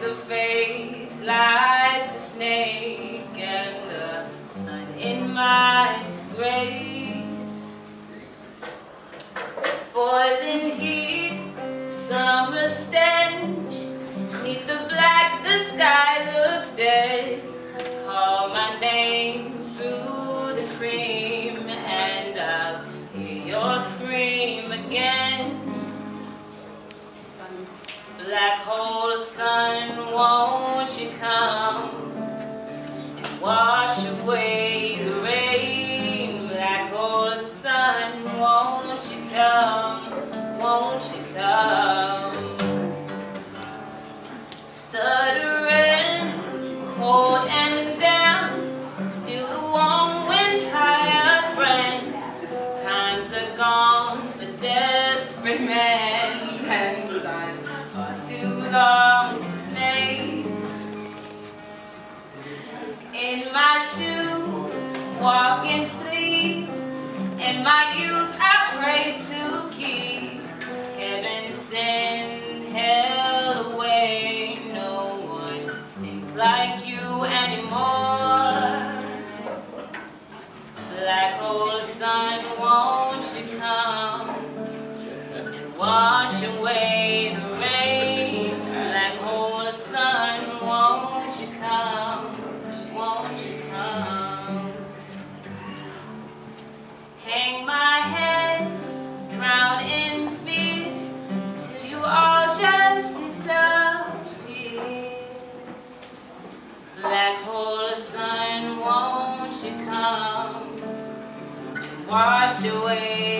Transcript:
the face, lies the snake, and the sun in my disgrace. Boiling heat, summer stench, neath the black the sky looks dead. Call my name through the cream, and I'll hear your scream again. Black hole you come and wash away the rain? Hole of sun, won't you come, won't you come? Stuttering, cold and damp, still walk and sleep. In my youth, I pray to keep heaven send hell away. No one sings like you anymore. Black hole sun, won't you come and wash away come? wash away